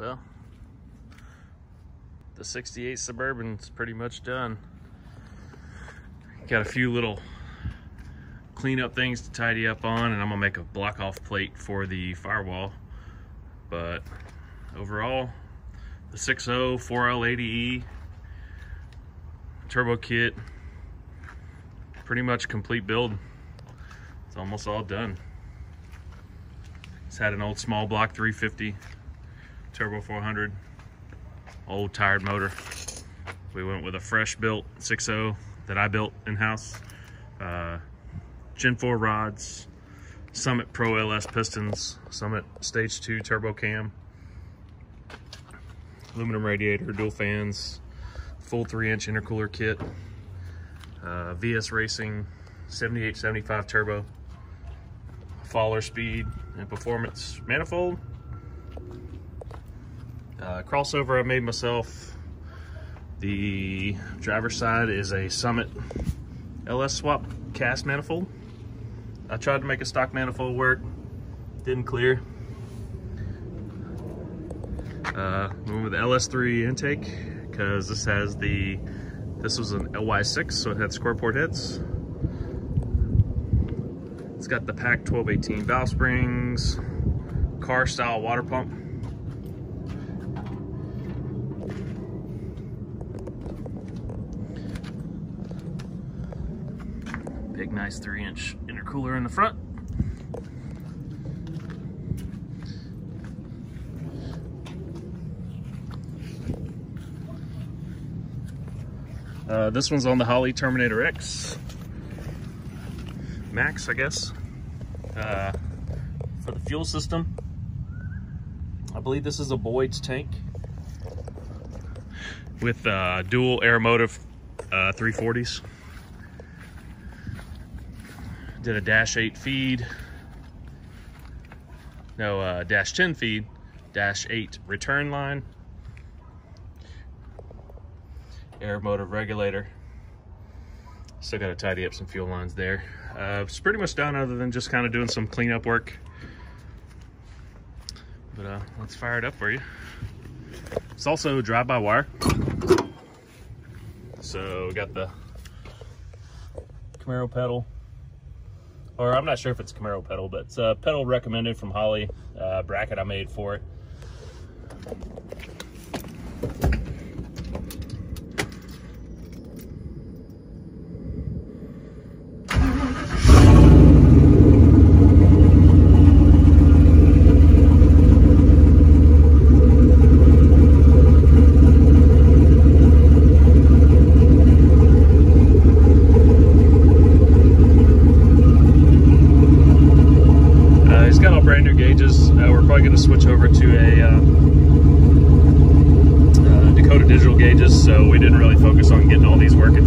Well, the 68 Suburban's pretty much done. Got a few little cleanup things to tidy up on and I'm gonna make a block off plate for the firewall. But overall, the 6.0 4L80E turbo kit, pretty much complete build. It's almost all done. It's had an old small block 350 turbo 400 old tired motor. We went with a fresh built 6.0 that I built in-house. Uh, Gen 4 rods Summit Pro LS pistons Summit stage 2 turbo cam aluminum radiator dual fans full 3 inch intercooler kit uh, VS Racing 7875 turbo faller speed and performance manifold uh, crossover I made myself. The driver's side is a Summit LS swap cast manifold. I tried to make a stock manifold work, didn't clear. Uh, went with the LS3 intake because this has the, this was an LY6, so it had square port heads. It's got the PAC 1218 valve springs, car style water pump. Big nice three inch intercooler in the front. Uh, this one's on the Holley Terminator X. Max, I guess. Uh, for the fuel system, I believe this is a Boyd's tank with uh, dual Aeromotive uh, 340s did a dash 8 feed. No uh, dash 10 feed dash 8 return line. Aeromotive regulator. Still got to tidy up some fuel lines there. Uh, it's pretty much done other than just kind of doing some cleanup work. But uh, let's fire it up for you. It's also drive-by-wire so we got the Camaro pedal or I'm not sure if it's Camaro pedal, but it's a pedal recommended from Holley, uh, bracket I made for it. Probably going to switch over to a uh, uh, Dakota digital gauges, so we didn't really focus on getting all these working